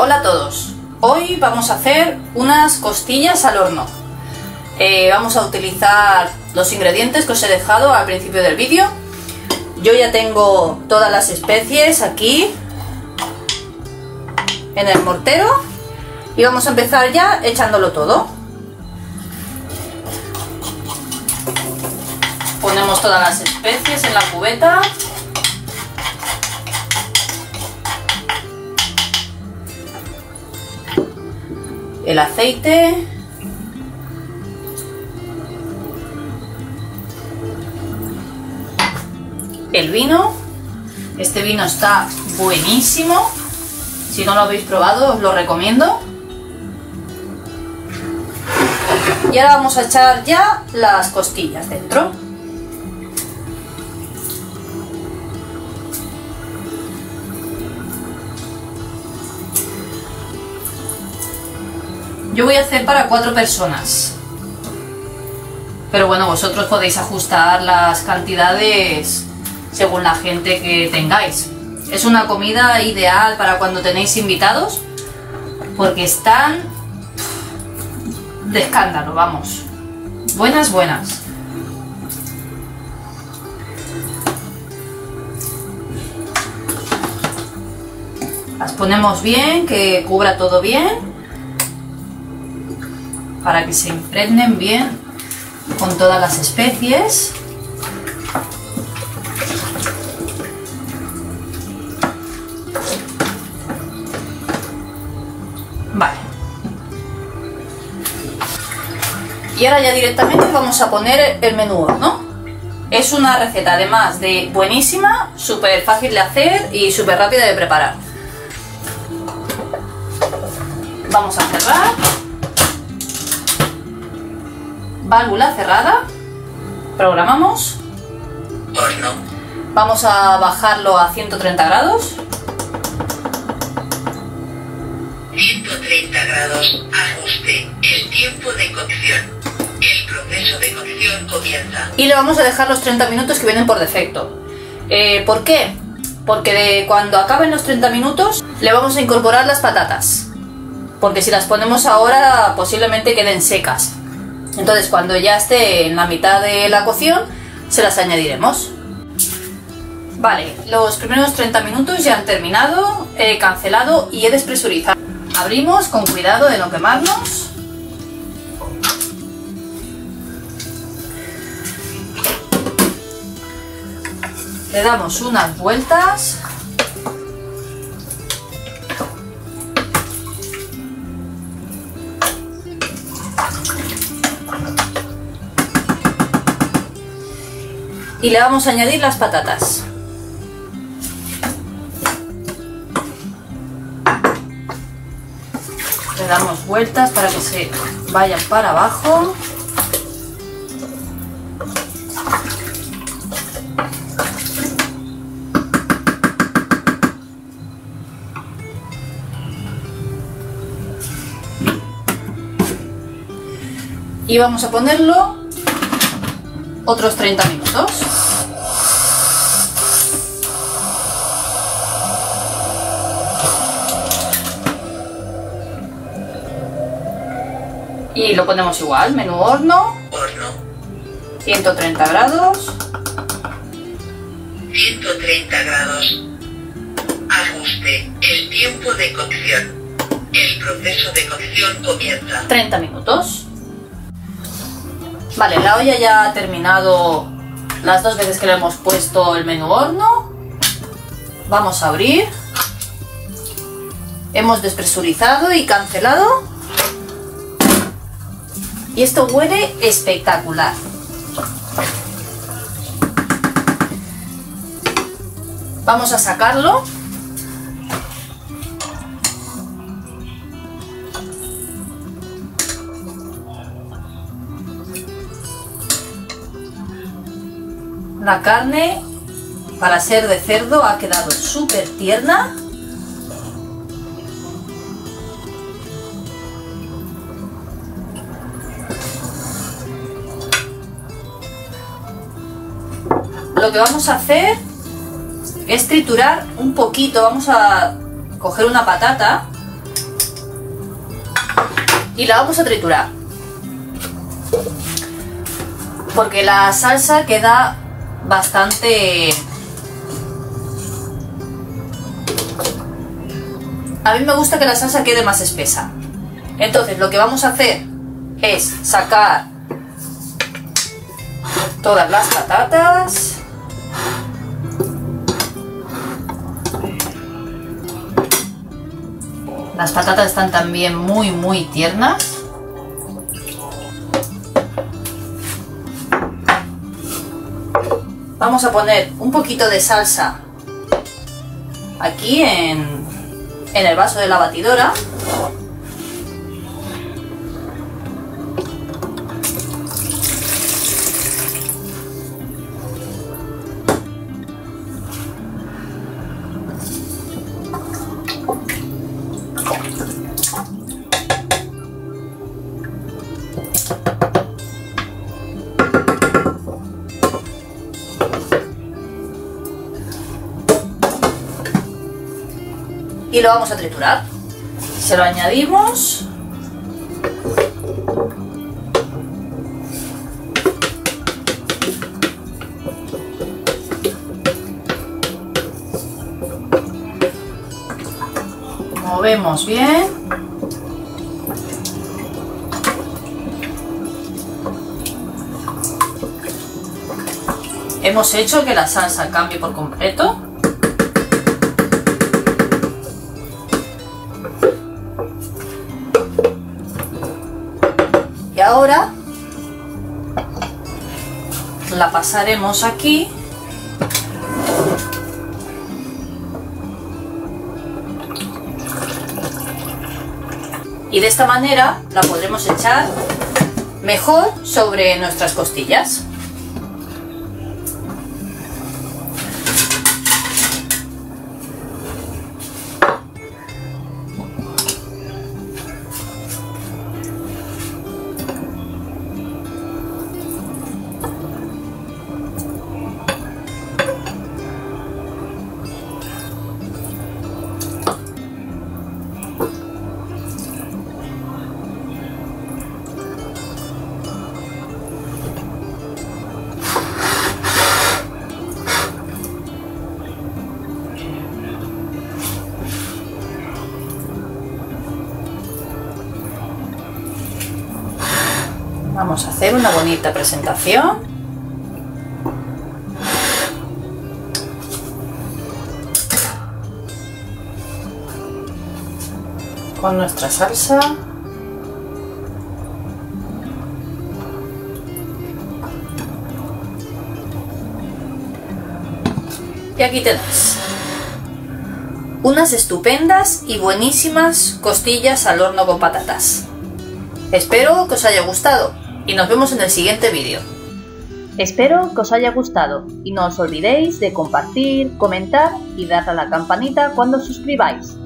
Hola a todos, hoy vamos a hacer unas costillas al horno. Eh, vamos a utilizar los ingredientes que os he dejado al principio del vídeo. Yo ya tengo todas las especies aquí en el mortero y vamos a empezar ya echándolo todo. Ponemos todas las especies en la cubeta. El aceite. El vino. Este vino está buenísimo. Si no lo habéis probado, os lo recomiendo. Y ahora vamos a echar ya las costillas dentro. Yo voy a hacer para cuatro personas. Pero bueno, vosotros podéis ajustar las cantidades según la gente que tengáis. Es una comida ideal para cuando tenéis invitados porque están de escándalo, vamos. Buenas, buenas. Las ponemos bien, que cubra todo bien para que se impregnen bien con todas las especies. Vale. Y ahora ya directamente vamos a poner el menú ¿no? Es una receta además de buenísima, súper fácil de hacer y súper rápida de preparar. Vamos a cerrar válvula cerrada, programamos, horno, vamos a bajarlo a 130 grados, 130 grados, ajuste, el tiempo de cocción, el proceso de cocción comienza. Y le vamos a dejar los 30 minutos que vienen por defecto. Eh, ¿Por qué? Porque de cuando acaben los 30 minutos le vamos a incorporar las patatas. Porque si las ponemos ahora posiblemente queden secas. Entonces cuando ya esté en la mitad de la cocción, se las añadiremos. Vale, los primeros 30 minutos ya han terminado, he cancelado y he despresurizado. Abrimos con cuidado de no quemarnos. Le damos unas vueltas y le vamos a añadir las patatas. Le damos vueltas para que se vayan para abajo. Y vamos a ponerlo otros 30 minutos. Y lo ponemos igual, menú horno. Horno. 130 grados. 130 grados. Ajuste. El tiempo de cocción. El proceso de cocción comienza. 30 minutos. Vale, la olla ya ha terminado las dos veces que le hemos puesto el menú horno. Vamos a abrir. Hemos despresurizado y cancelado. Y esto huele espectacular. Vamos a sacarlo. La carne, para ser de cerdo, ha quedado súper tierna. Lo que vamos a hacer es triturar un poquito. Vamos a coger una patata y la vamos a triturar. Porque la salsa queda bastante... A mí me gusta que la salsa quede más espesa. Entonces lo que vamos a hacer es sacar todas las patatas. Las patatas están también muy muy tiernas. Vamos a poner un poquito de salsa aquí en, en el vaso de la batidora. Y lo vamos a triturar. Se lo añadimos. Movemos bien. Hemos hecho que la salsa cambie por completo. Ahora la pasaremos aquí. Y de esta manera la podremos echar mejor sobre nuestras costillas. Vamos a hacer una bonita presentación. Con nuestra salsa. Y aquí tenéis unas estupendas y buenísimas costillas al horno con patatas. Espero que os haya gustado y nos vemos en el siguiente vídeo. Espero que os haya gustado y no os olvidéis de compartir, comentar y dar a la campanita cuando os suscribáis.